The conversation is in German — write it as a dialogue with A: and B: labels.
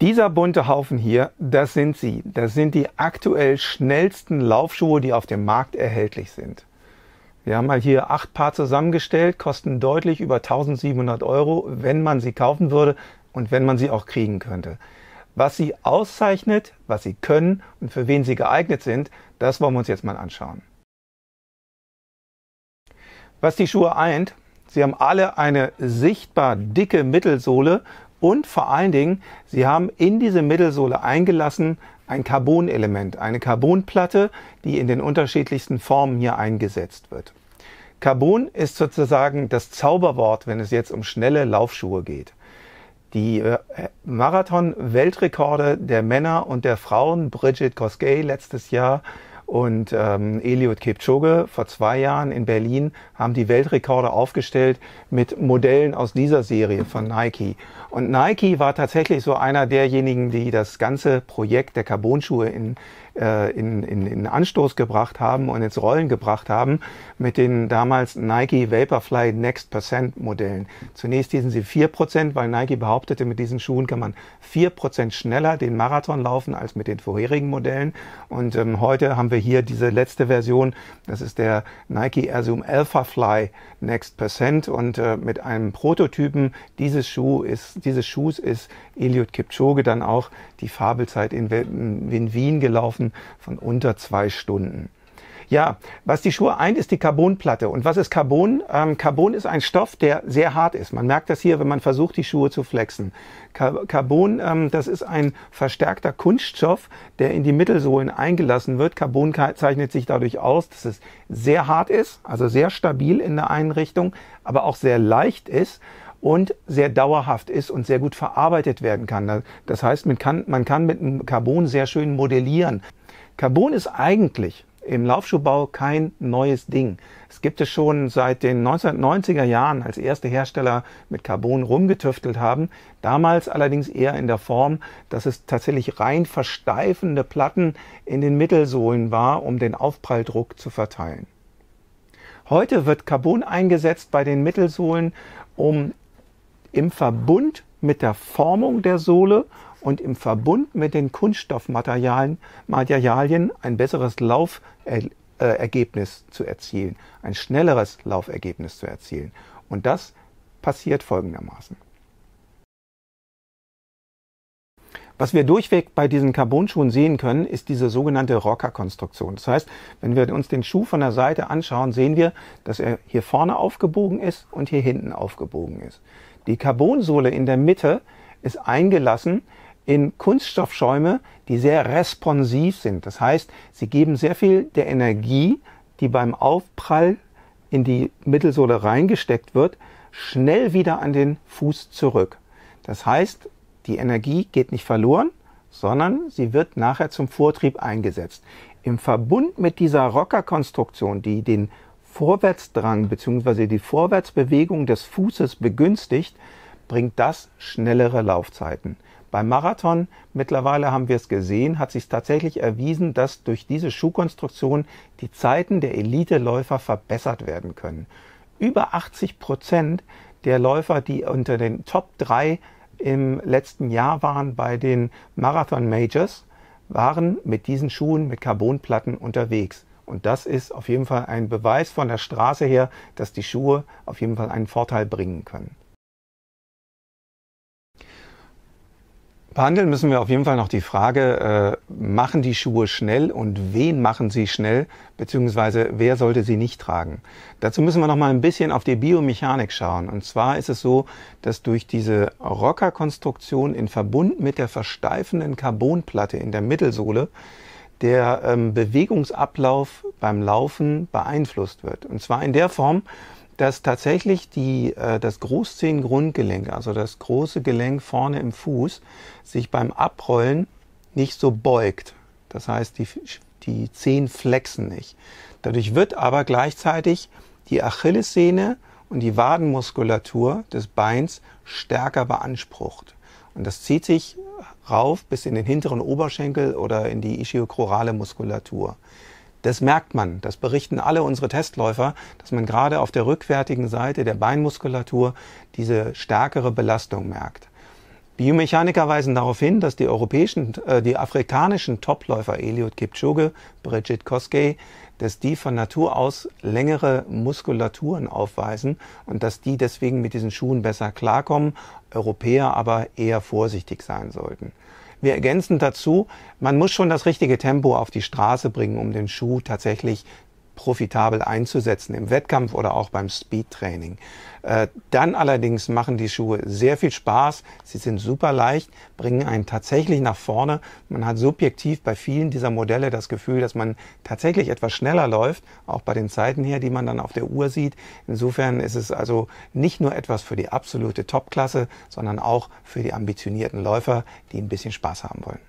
A: Dieser bunte Haufen hier, das sind sie. Das sind die aktuell schnellsten Laufschuhe, die auf dem Markt erhältlich sind. Wir haben mal hier acht Paar zusammengestellt, kosten deutlich über 1700 Euro, wenn man sie kaufen würde und wenn man sie auch kriegen könnte. Was sie auszeichnet, was sie können und für wen sie geeignet sind, das wollen wir uns jetzt mal anschauen. Was die Schuhe eint, sie haben alle eine sichtbar dicke Mittelsohle und vor allen Dingen, sie haben in diese Mittelsohle eingelassen ein Carbonelement, eine Carbonplatte, die in den unterschiedlichsten Formen hier eingesetzt wird. Carbon ist sozusagen das Zauberwort, wenn es jetzt um schnelle Laufschuhe geht. Die äh, Marathon-Weltrekorde der Männer und der Frauen, Bridget Kosgei letztes Jahr und ähm, Eliud Kipchoge vor zwei Jahren in Berlin haben die Weltrekorde aufgestellt mit Modellen aus dieser Serie von Nike. Und Nike war tatsächlich so einer derjenigen, die das ganze Projekt der Carbonschuhe in äh, in, in, in Anstoß gebracht haben und ins Rollen gebracht haben mit den damals Nike Vaporfly Next Percent Modellen. Zunächst hießen sie 4%, weil Nike behauptete, mit diesen Schuhen kann man 4% schneller den Marathon laufen als mit den vorherigen Modellen. Und ähm, heute haben wir hier diese letzte Version. Das ist der Nike Air Zoom Alpha Fly Next Percent und äh, mit einem Prototypen dieses Schuh ist, dieses Schuhs ist Eliud Kipchoge dann auch die Fabelzeit in, in Wien gelaufen von unter zwei Stunden. Ja, was die Schuhe eint, ist die Carbonplatte. Und was ist Carbon? Ähm, Carbon ist ein Stoff, der sehr hart ist. Man merkt das hier, wenn man versucht, die Schuhe zu flexen. Carbon, ähm, das ist ein verstärkter Kunststoff, der in die Mittelsohlen eingelassen wird. Carbon zeichnet sich dadurch aus, dass es sehr hart ist, also sehr stabil in der einen Richtung, aber auch sehr leicht ist und sehr dauerhaft ist und sehr gut verarbeitet werden kann. Das heißt, man kann, man kann mit Carbon sehr schön modellieren. Carbon ist eigentlich im Laufschuhbau kein neues Ding. Es gibt es schon seit den 1990er Jahren, als erste Hersteller mit Carbon rumgetüftelt haben. Damals allerdings eher in der Form, dass es tatsächlich rein versteifende Platten in den Mittelsohlen war, um den Aufpralldruck zu verteilen. Heute wird Carbon eingesetzt bei den Mittelsohlen, um im Verbund mit der Formung der Sohle und im Verbund mit den Kunststoffmaterialien Materialien ein besseres Laufergebnis zu erzielen, ein schnelleres Laufergebnis zu erzielen. Und das passiert folgendermaßen. Was wir durchweg bei diesen Carbonschuhen sehen können, ist diese sogenannte Rocker-Konstruktion. Das heißt, wenn wir uns den Schuh von der Seite anschauen, sehen wir, dass er hier vorne aufgebogen ist und hier hinten aufgebogen ist. Die Carbonsohle in der Mitte ist eingelassen in Kunststoffschäume, die sehr responsiv sind. Das heißt, sie geben sehr viel der Energie, die beim Aufprall in die Mittelsohle reingesteckt wird, schnell wieder an den Fuß zurück. Das heißt, die Energie geht nicht verloren, sondern sie wird nachher zum Vortrieb eingesetzt. Im Verbund mit dieser Rockerkonstruktion, die den Vorwärtsdrang bzw. die Vorwärtsbewegung des Fußes begünstigt, bringt das schnellere Laufzeiten. Beim Marathon, mittlerweile haben wir es gesehen, hat sich tatsächlich erwiesen, dass durch diese Schuhkonstruktion die Zeiten der Eliteläufer verbessert werden können. Über 80 Prozent der Läufer, die unter den Top 3 im letzten Jahr waren bei den Marathon Majors, waren mit diesen Schuhen mit Carbonplatten unterwegs. Und das ist auf jeden Fall ein Beweis von der Straße her, dass die Schuhe auf jeden Fall einen Vorteil bringen können. Behandeln müssen wir auf jeden Fall noch die Frage, äh, machen die Schuhe schnell und wen machen sie schnell, beziehungsweise wer sollte sie nicht tragen? Dazu müssen wir noch mal ein bisschen auf die Biomechanik schauen. Und zwar ist es so, dass durch diese Rockerkonstruktion in Verbund mit der versteifenden Carbonplatte in der Mittelsohle der ähm, Bewegungsablauf beim Laufen beeinflusst wird. Und zwar in der Form, dass tatsächlich die, äh, das Großzehengrundgelenk, also das große Gelenk vorne im Fuß, sich beim Abrollen nicht so beugt. Das heißt, die, die Zehen flexen nicht. Dadurch wird aber gleichzeitig die Achillessehne und die Wadenmuskulatur des Beins stärker beansprucht. Und das zieht sich rauf bis in den hinteren Oberschenkel oder in die ischiochorale Muskulatur. Das merkt man, das berichten alle unsere Testläufer, dass man gerade auf der rückwärtigen Seite der Beinmuskulatur diese stärkere Belastung merkt. Biomechaniker weisen darauf hin, dass die europäischen, äh, die afrikanischen Topläufer Eliud Kipchoge, Brigitte Kosgei, dass die von Natur aus längere Muskulaturen aufweisen und dass die deswegen mit diesen Schuhen besser klarkommen, Europäer aber eher vorsichtig sein sollten. Wir ergänzen dazu, man muss schon das richtige Tempo auf die Straße bringen, um den Schuh tatsächlich profitabel einzusetzen im Wettkampf oder auch beim Speedtraining. Äh, dann allerdings machen die Schuhe sehr viel Spaß. Sie sind super leicht, bringen einen tatsächlich nach vorne. Man hat subjektiv bei vielen dieser Modelle das Gefühl, dass man tatsächlich etwas schneller läuft, auch bei den Zeiten her, die man dann auf der Uhr sieht. Insofern ist es also nicht nur etwas für die absolute Topklasse, sondern auch für die ambitionierten Läufer, die ein bisschen Spaß haben wollen.